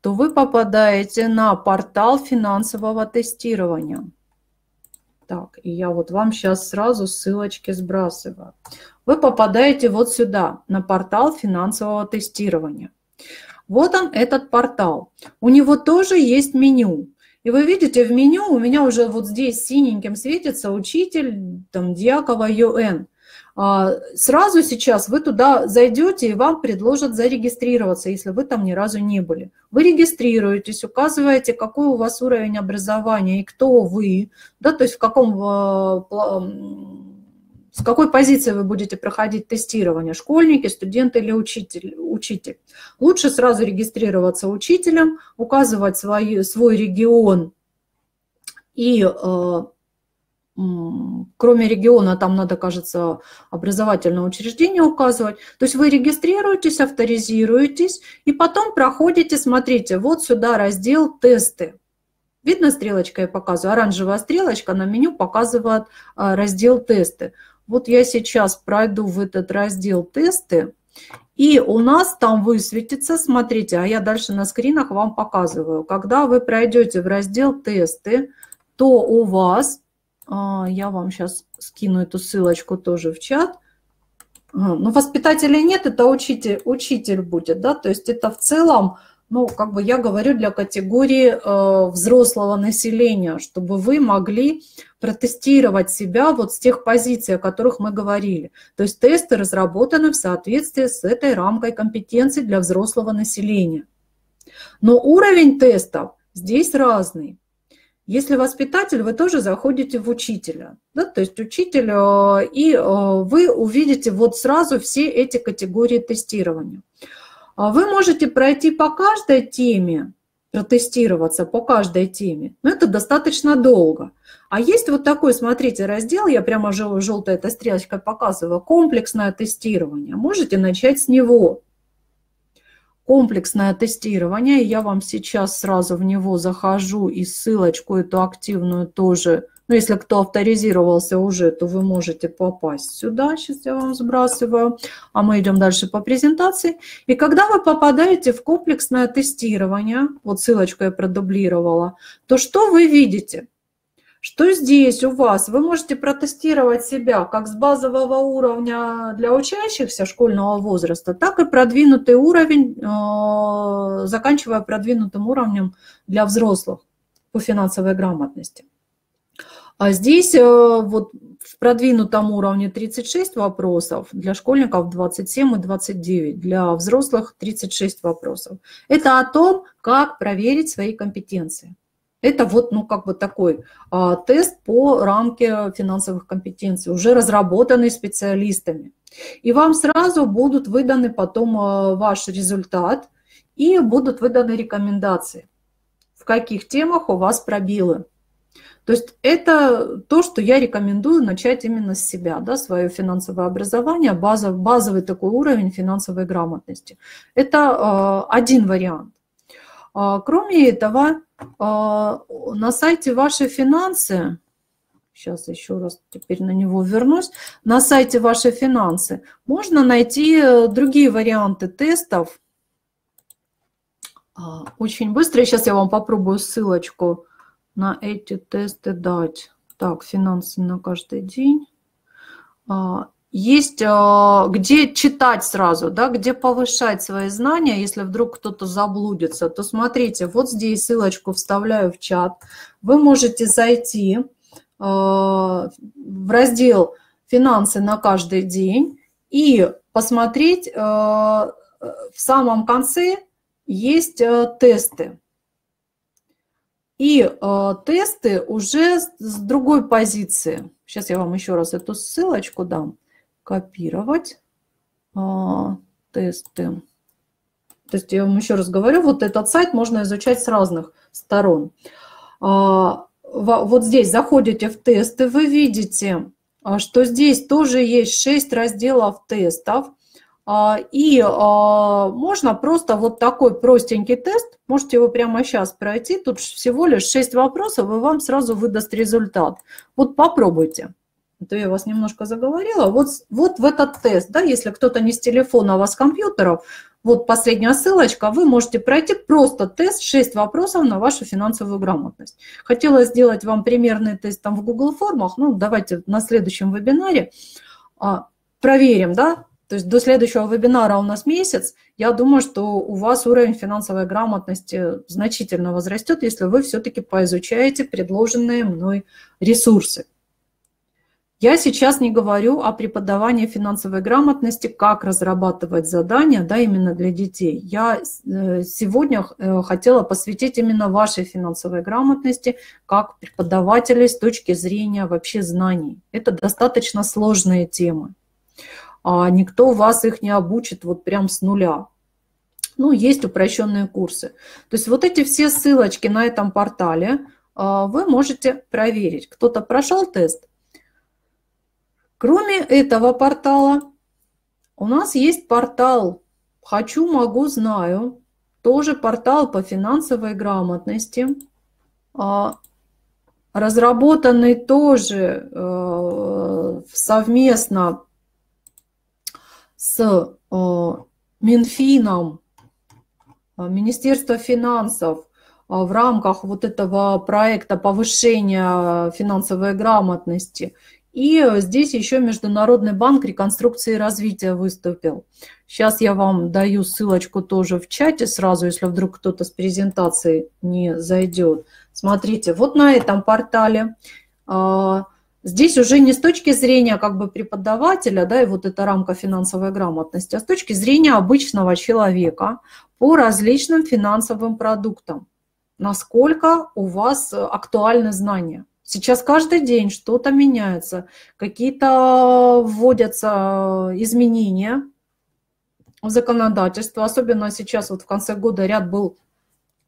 то вы попадаете на портал финансового тестирования. Так, и я вот вам сейчас сразу ссылочки сбрасываю. Вы попадаете вот сюда, на портал финансового тестирования. Вот он, этот портал. У него тоже есть меню. И вы видите, в меню у меня уже вот здесь синеньким светится учитель там, Дьякова ЮН. А, сразу сейчас вы туда зайдете, и вам предложат зарегистрироваться, если вы там ни разу не были. Вы регистрируетесь, указываете, какой у вас уровень образования и кто вы, да, то есть в каком, с какой позиции вы будете проходить тестирование, школьники, студенты или учитель. учитель. Лучше сразу регистрироваться учителем, указывать свой, свой регион и э, кроме региона, там надо, кажется, образовательное учреждение указывать. То есть вы регистрируетесь, авторизируетесь, и потом проходите, смотрите, вот сюда раздел «Тесты». Видно, стрелочка я показываю, оранжевая стрелочка на меню показывает а, раздел «Тесты». Вот я сейчас пройду в этот раздел «Тесты», и у нас там высветится, смотрите, а я дальше на скринах вам показываю. Когда вы пройдете в раздел «Тесты», то у вас я вам сейчас скину эту ссылочку тоже в чат. Ну, воспитателей нет, это учитель, учитель будет, да, то есть это в целом, ну, как бы я говорю для категории э, взрослого населения, чтобы вы могли протестировать себя вот с тех позиций, о которых мы говорили. То есть тесты разработаны в соответствии с этой рамкой компетенций для взрослого населения. Но уровень тестов здесь разный. Если воспитатель, вы тоже заходите в учителя. Да? То есть учитель, э, и э, вы увидите вот сразу все эти категории тестирования. А вы можете пройти по каждой теме, протестироваться по каждой теме, но это достаточно долго. А есть вот такой, смотрите, раздел, я прямо желтой этой стрелочкой показываю, комплексное тестирование. Можете начать с него комплексное тестирование. Я вам сейчас сразу в него захожу и ссылочку эту активную тоже. Ну, если кто авторизировался уже, то вы можете попасть сюда. Сейчас я вам сбрасываю. А мы идем дальше по презентации. И когда вы попадаете в комплексное тестирование, вот ссылочку я продублировала, то что вы видите? Что здесь у вас? Вы можете протестировать себя как с базового уровня для учащихся школьного возраста, так и продвинутый уровень, э, заканчивая продвинутым уровнем для взрослых по финансовой грамотности. А здесь э, вот в продвинутом уровне 36 вопросов, для школьников 27 и 29, для взрослых 36 вопросов. Это о том, как проверить свои компетенции. Это вот, ну, как бы такой а, тест по рамке финансовых компетенций, уже разработанный специалистами. И вам сразу будут выданы потом а, ваш результат и будут выданы рекомендации, в каких темах у вас пробилы. То есть это то, что я рекомендую начать именно с себя, да, свое финансовое образование, базов, базовый такой уровень финансовой грамотности. Это э, один вариант. А, кроме этого, а, на сайте «Ваши финансы», сейчас еще раз теперь на него вернусь, на сайте «Ваши финансы» можно найти э, другие варианты тестов. А, очень быстро, сейчас я вам попробую ссылочку на эти тесты дать. Так, финансы на каждый день есть а, где читать сразу, да, где повышать свои знания, если вдруг кто-то заблудится, то смотрите, вот здесь ссылочку вставляю в чат. Вы можете зайти а, в раздел «Финансы на каждый день» и посмотреть, а, в самом конце есть тесты. И тесты уже с другой позиции. Сейчас я вам еще раз эту ссылочку дам копировать а, тесты. То есть я вам еще раз говорю, вот этот сайт можно изучать с разных сторон. А, вот здесь заходите в тесты, вы видите, а, что здесь тоже есть 6 разделов тестов. И можно просто вот такой простенький тест, можете его прямо сейчас пройти, тут всего лишь 6 вопросов, и вам сразу выдаст результат. Вот попробуйте то я вас немножко заговорила. Вот, вот в этот тест, да, если кто-то не с телефона, а с компьютеров, вот последняя ссылочка, вы можете пройти просто тест, 6 вопросов на вашу финансовую грамотность. Хотела сделать вам примерный тест там в Google формах, ну давайте на следующем вебинаре а, проверим, да, то есть до следующего вебинара у нас месяц. Я думаю, что у вас уровень финансовой грамотности значительно возрастет, если вы все-таки поизучаете предложенные мной ресурсы. Я сейчас не говорю о преподавании финансовой грамотности, как разрабатывать задания да, именно для детей. Я э, сегодня э, хотела посвятить именно вашей финансовой грамотности как преподавателей с точки зрения вообще знаний. Это достаточно сложные темы. А никто вас их не обучит вот прям с нуля. Ну, есть упрощенные курсы. То есть вот эти все ссылочки на этом портале а, вы можете проверить. Кто-то прошел тест, Кроме этого портала, у нас есть портал «Хочу, могу, знаю», тоже портал по финансовой грамотности, а, разработанный тоже э, совместно с э, Минфином, э, Министерство финансов в рамках вот этого проекта повышения финансовой грамотности и здесь еще Международный банк реконструкции и развития выступил. Сейчас я вам даю ссылочку тоже в чате сразу, если вдруг кто-то с презентацией не зайдет. Смотрите, вот на этом портале а, Здесь уже не с точки зрения как бы преподавателя, да, и вот эта рамка финансовой грамотности, а с точки зрения обычного человека по различным финансовым продуктам. Насколько у вас актуальны знания. Сейчас каждый день что-то меняется, какие-то вводятся изменения в законодательство, особенно сейчас вот в конце года ряд был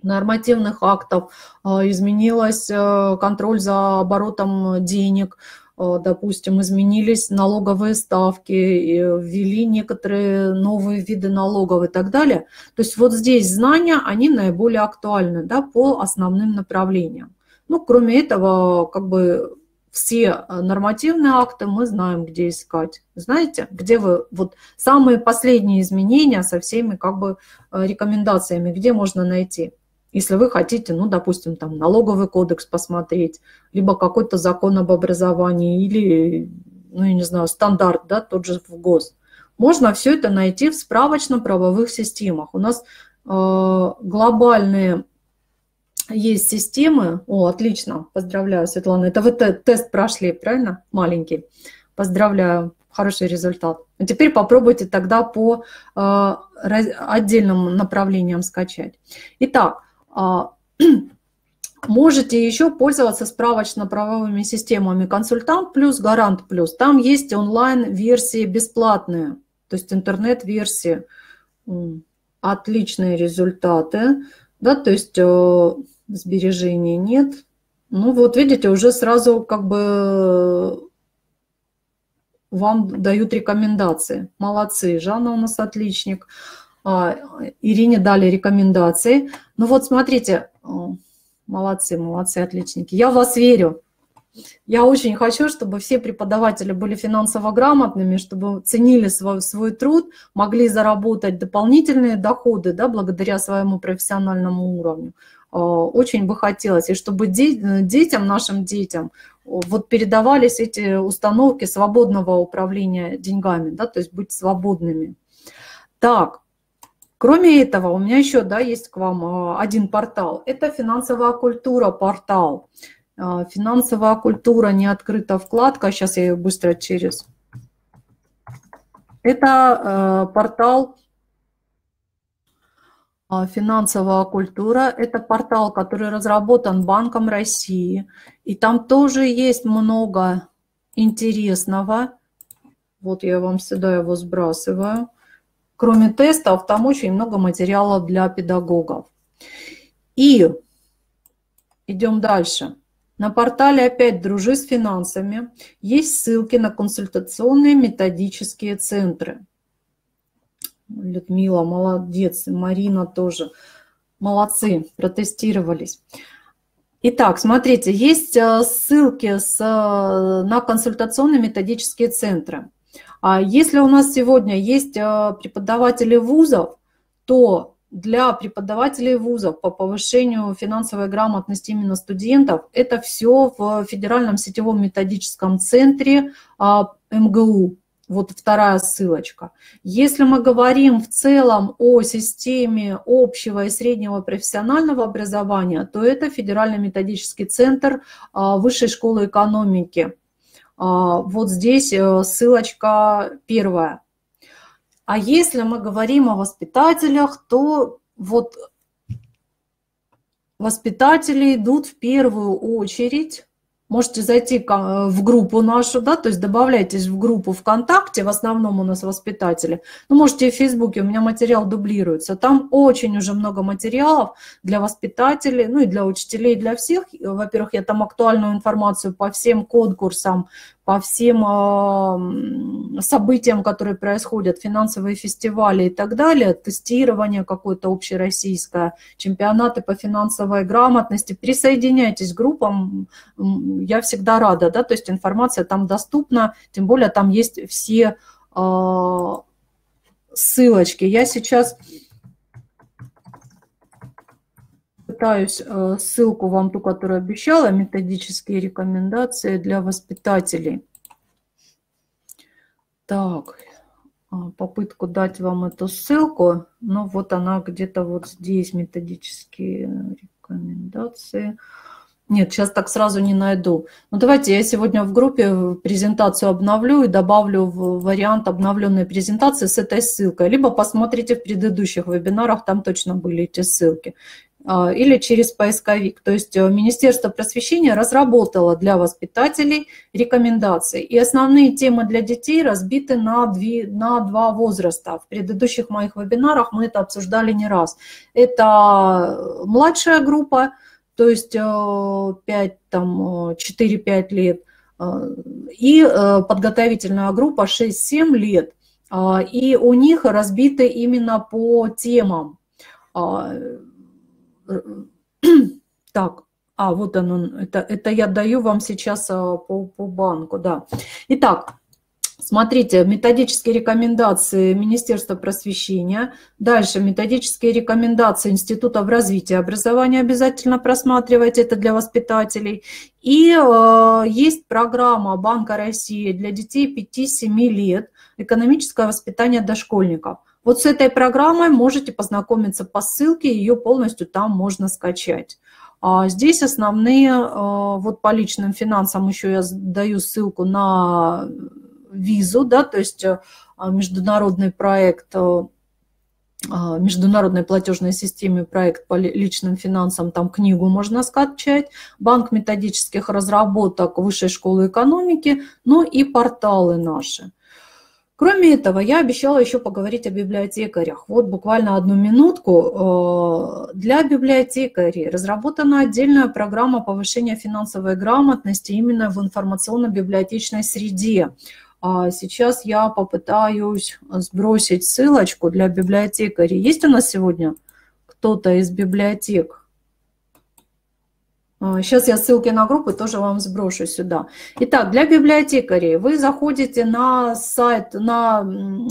нормативных актов, а, изменилась э, контроль за оборотом денег, э, допустим, изменились налоговые ставки, ввели некоторые новые виды налогов и так далее. То есть вот здесь знания, они наиболее актуальны да, по основным направлениям. Ну, кроме этого, как бы все э, нормативные акты мы знаем, где искать. Знаете, где вы, вот самые последние изменения со всеми как бы э, рекомендациями, где можно найти. Если вы хотите, ну, допустим, там налоговый кодекс посмотреть, либо какой-то закон об образовании, или, ну, я не знаю, стандарт, да, тот же в ГОС. Можно все это найти в справочно-правовых системах. У нас э, глобальные есть системы. О, отлично, поздравляю, Светлана. Это вы тест прошли, правильно? Маленький. Поздравляю, хороший результат. А теперь попробуйте тогда по э, отдельным направлениям скачать. Итак, э, можете еще пользоваться справочно-правовыми системами «Консультант плюс», «Гарант плюс». Там есть онлайн-версии бесплатные, то есть интернет-версии. Отличные результаты. Да, то есть э, сбережений нет. Ну вот видите, уже сразу как бы вам дают рекомендации. Молодцы, Жанна у нас отличник. А, Ирине дали рекомендации. Ну вот смотрите, молодцы, молодцы, отличники. Я в вас верю. Я очень хочу, чтобы все преподаватели были финансово грамотными, чтобы ценили свой, свой труд, могли заработать дополнительные доходы да, благодаря своему профессиональному уровню. Э, очень бы хотелось, и чтобы детям, нашим детям, вот передавались эти установки свободного управления деньгами, да, то есть быть свободными. Так, кроме этого, у меня еще да, есть к вам э, один портал. Это финансовая культура портал. Э, финансовая культура не открыта вкладка. Сейчас я ее быстро через. Это портал финансовая культура. Это портал, который разработан Банком России. И там тоже есть много интересного. Вот я вам сюда его сбрасываю. Кроме тестов, там очень много материала для педагогов. И идем дальше. На портале опять «Дружи с финансами» есть ссылки на консультационные методические центры. Людмила, молодец, Марина тоже. Молодцы, протестировались. Итак, смотрите, есть э, ссылки с, э, на консультационные методические центры. А если у нас сегодня есть э, преподаватели вузов, то для преподавателей вузов по повышению финансовой грамотности именно студентов это все в Федеральном сетевом методическом центре а, МГУ вот вторая ссылочка. Если мы говорим в целом о системе общего и среднего профессионального образования, то это Федеральный методический центр а, Высшей школы экономики. Вот здесь э, ссылочка первая. А если мы говорим о воспитателях, то вот воспитатели идут в первую очередь Можете зайти э, в группу нашу, да, то есть добавляйтесь в группу ВКонтакте, в основном у нас воспитатели. Ну, можете и в Фейсбуке, у меня материал дублируется. Там очень уже много материалов для воспитателей, ну и для учителей, для всех. Во-первых, я там актуальную информацию по всем конкурсам, по всем э, событиям, которые происходят, финансовые фестивали и так далее, тестирование какое-то общероссийское, чемпионаты по финансовой грамотности. Присоединяйтесь к группам, я всегда рада, да, то есть информация там доступна, тем более там есть все э, ссылочки. Я сейчас пытаюсь э, ссылку вам ту, которую обещала, методические рекомендации для воспитателей. Так, а, попытку дать вам эту ссылку, но вот она где-то вот здесь, методические рекомендации. Нет, сейчас так сразу не найду. Ну давайте я сегодня в группе презентацию обновлю и добавлю в вариант обновленной презентации с этой ссылкой. Либо посмотрите в предыдущих вебинарах, там точно были эти ссылки. А, или через поисковик. То есть э, Министерство просвещения разработало для воспитателей рекомендации. И основные темы для детей разбиты на, две, на два возраста. В предыдущих моих вебинарах мы это обсуждали не раз. Это младшая группа, то есть 5, э, там, 4-5 лет, э, и подготовительная группа 6-7 лет. А, и у них разбиты именно по темам а, так, а, вот оно, это, это я даю вам сейчас а, по, по банку, да. Итак, Смотрите, методические рекомендации Министерства просвещения. Дальше методические рекомендации Института в развитии образования обязательно просматривайте, это для воспитателей. И э, есть программа Банка России для детей 5-7 лет «Экономическое воспитание дошкольников». Вот с этой программой можете познакомиться по ссылке, ее полностью там можно скачать. А здесь основные, а, вот по личным финансам еще я даю ссылку на визу, да, то есть а, международный проект, а, международной платежной системе проект по личным финансам, там книгу можно скачать, банк методических разработок Высшей школы экономики, ну и порталы наши. Кроме этого, я обещала еще поговорить о библиотекарях. Вот буквально одну минутку. Э, для библиотекарей разработана отдельная программа повышения финансовой грамотности именно в информационно-библиотечной среде. А сейчас я попытаюсь сбросить ссылочку для библиотекарей. Есть у нас сегодня кто-то из библиотек? Сейчас а, я ссылки на группы тоже вам сброшу сюда. Итак, для библиотекарей вы заходите на сайт, на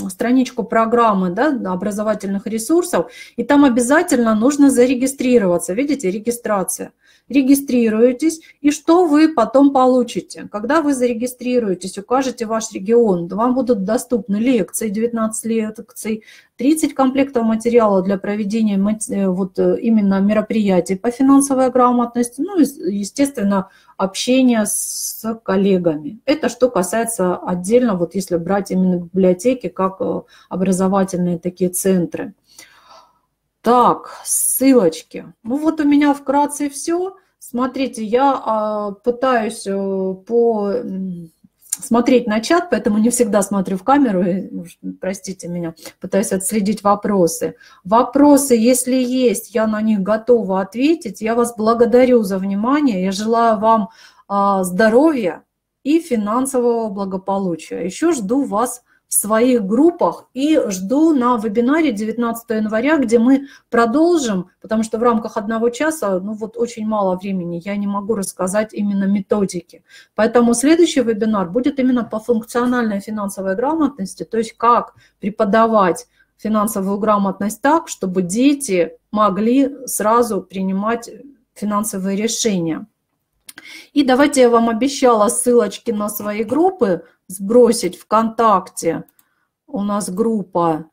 страничку программы да, образовательных ресурсов, и там обязательно нужно зарегистрироваться. Видите, регистрация регистрируетесь, и что вы потом получите? Когда вы зарегистрируетесь, укажете ваш регион, вам будут доступны лекции, 19 лекций, 30 комплектов материала для проведения э, вот э, именно мероприятий по финансовой грамотности, ну и, естественно, общение с коллегами. Это что касается отдельно, вот если брать именно библиотеки, как э, образовательные такие центры. Так, ссылочки. Ну вот у меня вкратце все. Смотрите, я а, пытаюсь э, по смотреть на чат, поэтому не всегда смотрю в камеру, простите меня, пытаюсь отследить вопросы. Вопросы, если есть, я на них готова ответить. Я вас благодарю за внимание, я желаю вам а, здоровья и финансового благополучия. Еще жду вас в своих группах и жду на вебинаре 19 января, где мы продолжим, потому что в рамках одного часа, ну вот очень мало времени, я не могу рассказать именно методики. Поэтому следующий вебинар будет именно по функциональной финансовой грамотности, то есть как преподавать финансовую грамотность так, чтобы дети могли сразу принимать финансовые решения. И давайте я вам обещала ссылочки на свои группы сбросить ВКонтакте. У нас группа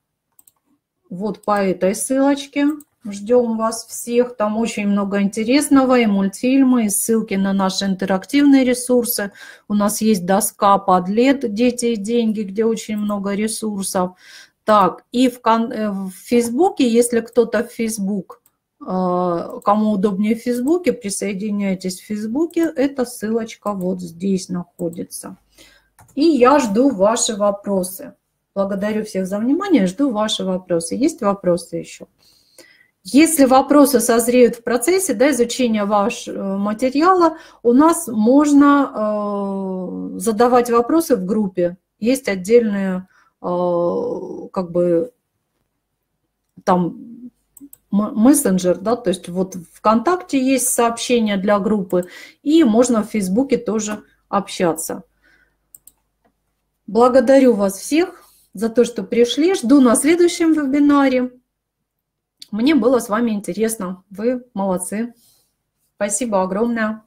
вот по этой ссылочке. Ждем вас всех. Там очень много интересного, и мультфильмы, и ссылки на наши интерактивные ресурсы. У нас есть доска «Подлет. Дети и деньги», где очень много ресурсов. Так, и в, э, в Фейсбуке, если кто-то в Фейсбук, э, кому удобнее в Фейсбуке, присоединяйтесь в Фейсбуке. Эта ссылочка вот здесь находится. И я жду ваши вопросы. Благодарю всех за внимание, жду ваши вопросы. Есть вопросы еще? Если вопросы созреют в процессе да, изучения вашего материала, у нас можно э, задавать вопросы в группе. Есть отдельные, э, как бы, там, мессенджер, да, то есть вот ВКонтакте есть сообщения для группы, и можно в Фейсбуке тоже общаться. Благодарю вас всех за то, что пришли. Жду на следующем вебинаре. Мне было с вами интересно. Вы молодцы. Спасибо огромное.